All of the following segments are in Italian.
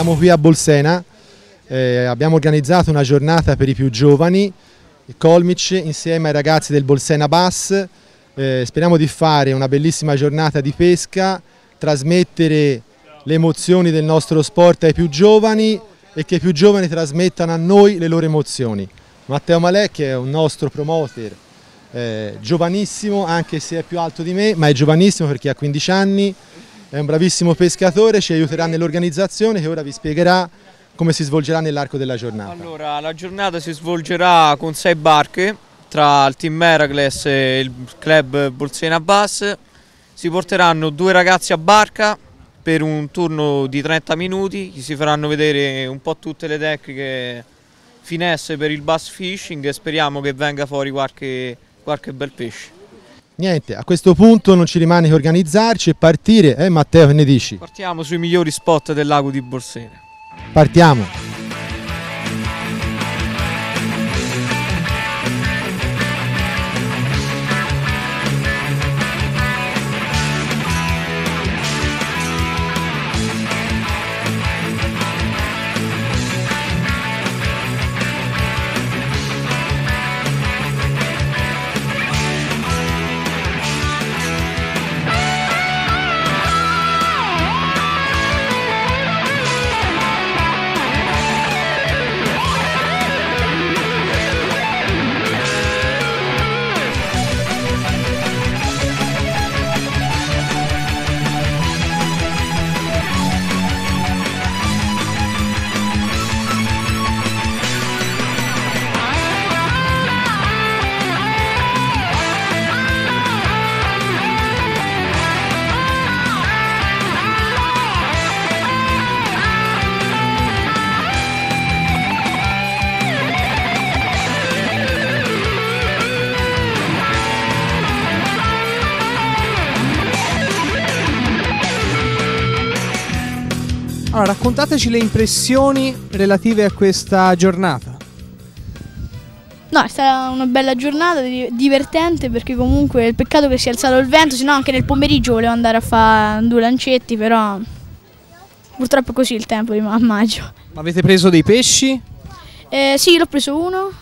siamo qui a Bolsena, eh, abbiamo organizzato una giornata per i più giovani, Colmic, insieme ai ragazzi del Bolsena Bass. Eh, speriamo di fare una bellissima giornata di pesca, trasmettere le emozioni del nostro sport ai più giovani e che i più giovani trasmettano a noi le loro emozioni. Matteo Malè che è un nostro promoter eh, giovanissimo, anche se è più alto di me, ma è giovanissimo perché ha 15 anni, è un bravissimo pescatore, ci aiuterà nell'organizzazione che ora vi spiegherà come si svolgerà nell'arco della giornata. Allora, la giornata si svolgerà con sei barche tra il team Heracles e il club Bolsena Bass. Si porteranno due ragazzi a barca per un turno di 30 minuti, si faranno vedere un po' tutte le tecniche finesse per il bass fishing e speriamo che venga fuori qualche, qualche bel pesce. Niente, a questo punto non ci rimane che organizzarci e partire, eh Matteo che ne dici? Partiamo sui migliori spot del lago di Borsena. Partiamo! Raccontateci le impressioni relative a questa giornata. No, è stata una bella giornata, divertente perché comunque il peccato che sia alzato il vento, se no anche nel pomeriggio volevo andare a fare due lancetti, però purtroppo è così il tempo di maggio. Ma avete preso dei pesci? Eh, sì, l'ho preso uno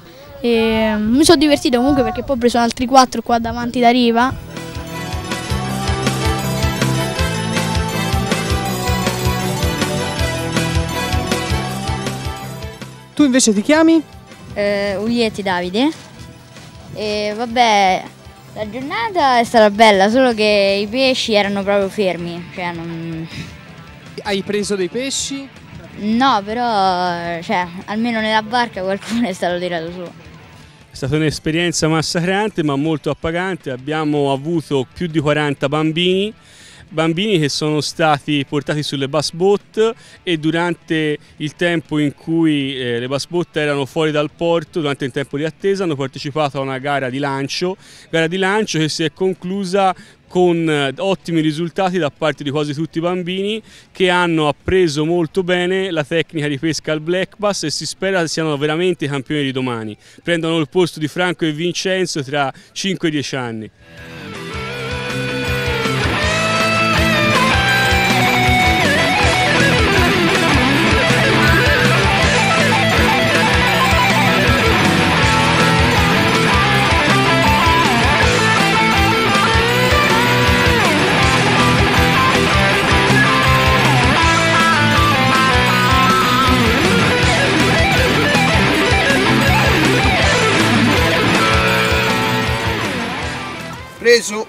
e mi sono divertito comunque perché poi ho preso altri quattro qua davanti da riva Tu invece ti chiami? Eh, Uglietti Davide. E vabbè, la giornata è stata bella, solo che i pesci erano proprio fermi. Cioè non... Hai preso dei pesci? No, però cioè, almeno nella barca qualcuno è stato tirato su. È stata un'esperienza massacrante ma molto appagante, abbiamo avuto più di 40 bambini bambini che sono stati portati sulle bus boat e durante il tempo in cui eh, le bus boat erano fuori dal porto, durante il tempo di attesa, hanno partecipato a una gara di lancio, gara di lancio che si è conclusa con eh, ottimi risultati da parte di quasi tutti i bambini che hanno appreso molto bene la tecnica di pesca al black bass e si spera siano veramente i campioni di domani. Prendono il posto di Franco e Vincenzo tra 5 e 10 anni. Preso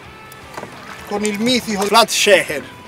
con il mitico Vlad Sheher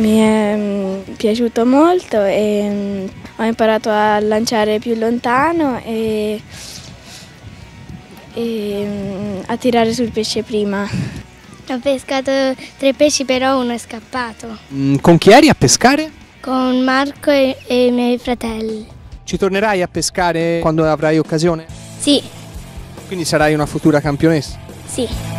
Mi è mm, piaciuto molto e mm, ho imparato a lanciare più lontano e, e mm, a tirare sul pesce prima. Ho pescato tre pesci, però uno è scappato. Mm, con chi eri a pescare? Con Marco e, e i miei fratelli. Ci tornerai a pescare quando avrai occasione? Sì, Quindi sarai una futura campionessa? sì.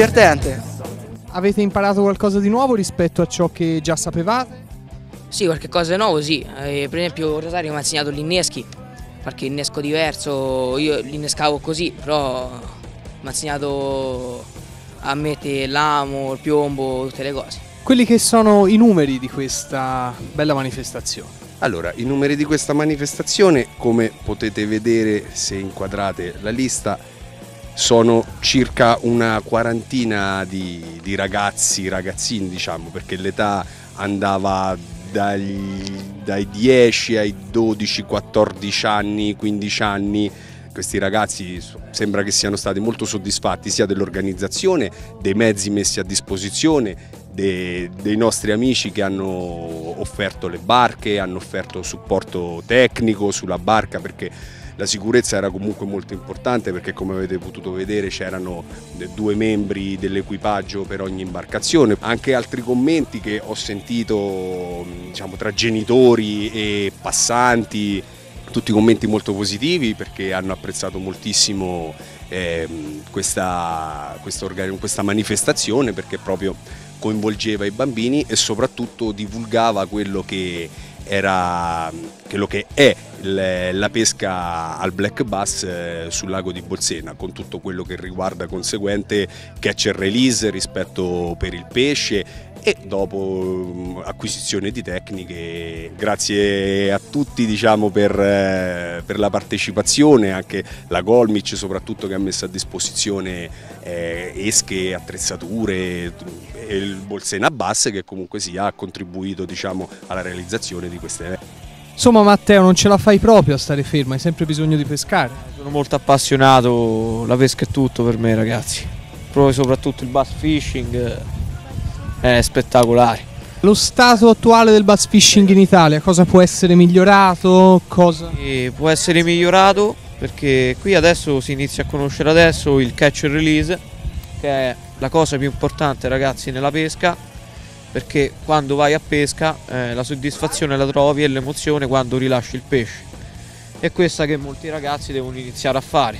Divertente. Avete imparato qualcosa di nuovo rispetto a ciò che già sapevate? Sì, qualche cosa di nuovo sì. Eh, per esempio Rosario mi ha insegnato gli inneschi, qualche innesco diverso, io li innescavo così, però mi ha insegnato a mettere l'amo, il piombo, tutte le cose. Quelli che sono i numeri di questa bella manifestazione. Allora, i numeri di questa manifestazione, come potete vedere se inquadrate la lista, sono circa una quarantina di, di ragazzi, ragazzini diciamo, perché l'età andava dagli- dai 10 ai 12, 14 anni, 15 anni. Questi ragazzi sembra che siano stati molto soddisfatti sia dell'organizzazione, dei mezzi messi a disposizione, de- dei nostri amici che hanno offerto le barche, hanno offerto supporto tecnico sulla barca perché la sicurezza era comunque molto importante perché come avete potuto vedere c'erano due membri dell'equipaggio per ogni imbarcazione. Anche altri commenti che ho sentito diciamo, tra genitori e passanti, tutti commenti molto positivi perché hanno apprezzato moltissimo ehm, questa, questa questa manifestazione perché proprio coinvolgeva i bambini e soprattutto divulgava quello che era quello che è la pesca al black bass eh, sul lago di Bolsena con tutto quello che riguarda conseguente catch and release rispetto per il pesce e dopo mm, acquisizione di tecniche grazie a tutti diciamo per, eh, per la partecipazione anche la Golmic soprattutto che ha messo a disposizione eh, esche attrezzature e il Bolsena Bass che comunque sia ha contribuito diciamo alla realizzazione di queste Insomma Matteo non ce la fai proprio a stare fermo, hai sempre bisogno di pescare. Sono molto appassionato, la pesca è tutto per me ragazzi. Proprio soprattutto il bass fishing eh, è spettacolare. Lo stato attuale del bass fishing in Italia, cosa può essere migliorato? Cosa... Può essere migliorato perché qui adesso si inizia a conoscere adesso il catch and release che è la cosa più importante ragazzi nella pesca perché quando vai a pesca eh, la soddisfazione la trovi e l'emozione quando rilasci il pesce è questa che molti ragazzi devono iniziare a fare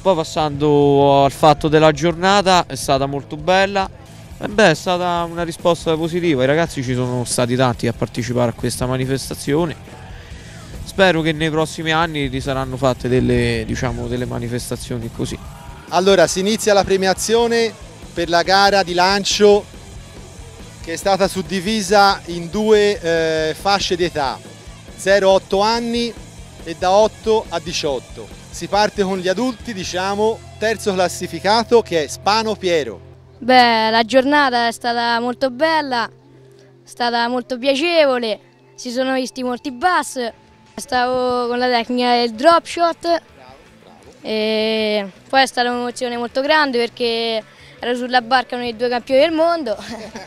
poi passando al fatto della giornata è stata molto bella e beh, è stata una risposta positiva i ragazzi ci sono stati tanti a partecipare a questa manifestazione spero che nei prossimi anni vi saranno fatte delle, diciamo, delle manifestazioni così Allora, si inizia la premiazione per la gara di lancio che è stata suddivisa in due eh, fasce di età, 0-8 anni e da 8 a 18. Si parte con gli adulti, diciamo, terzo classificato che è Spano Piero. Beh, la giornata è stata molto bella, è stata molto piacevole, si sono visti molti bass, stavo con la tecnica del drop shot e poi è stata un'emozione molto grande perché ero sulla barca con i due campioni del mondo,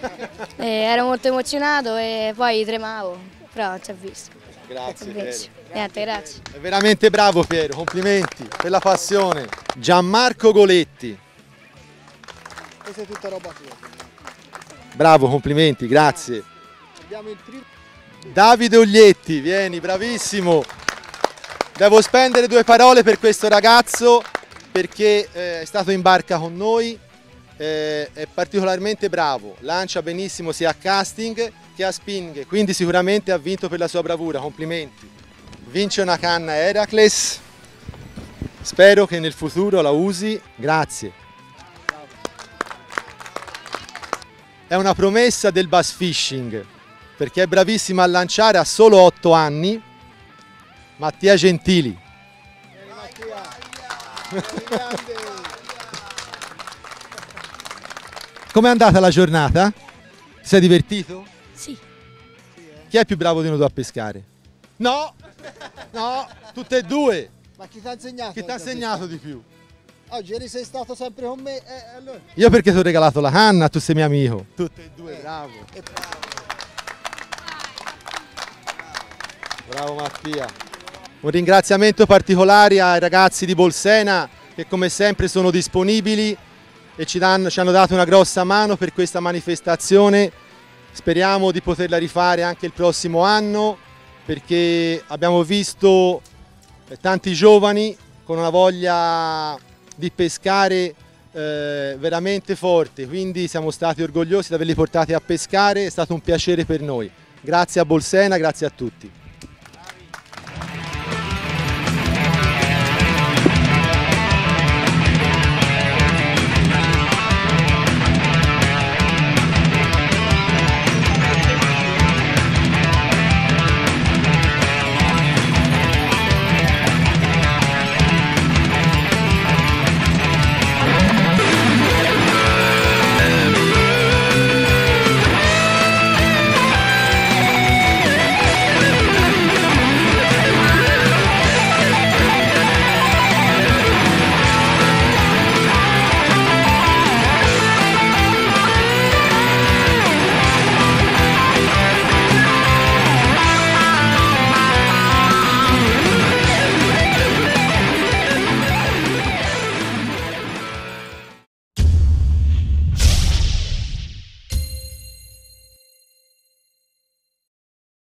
e ero molto emozionato e poi tremavo, però non si è visto. Grazie, Benissimo. Niente, grazie. È veramente bravo Piero, complimenti per la passione. Gianmarco Goletti. Questa è tutta roba tua. Bravo, complimenti, grazie. Davide Oglietti, vieni, bravissimo. Devo spendere due parole per questo ragazzo perché eh, è stato in barca con noi, eh, è particolarmente bravo, lancia benissimo sia a casting che a spinning, quindi sicuramente ha vinto per la sua bravura, complimenti. Vince una canna Heracles, spero che nel futuro la usi, grazie. È una promessa del bass fishing perché è bravissima a lanciare a solo 8 anni. Mattia Gentili. Com'è andata la giornata? Ti sei divertito? Sì. Chi è più bravo di noi due a pescare? No! No, tutte e due. Ma chi ti ha insegnato? Chi ti ha insegnato di più? Oggi ieri sei stato sempre con me, eh, allora... Io perché ti ho regalato la canna, tu sei mio amico. Tutte e due, bravo. Bravo Mattia. Un ringraziamento particolare ai ragazzi di Bolsena che come sempre sono disponibili e ci, danno, ci hanno dato una grossa mano per questa manifestazione. Speriamo di poterla rifare anche il prossimo anno perché abbiamo visto eh, tanti giovani con una voglia di pescare eh, veramente forte, quindi siamo stati orgogliosi di averli portati a pescare, è stato un piacere per noi. Grazie a Bolsena, grazie a tutti.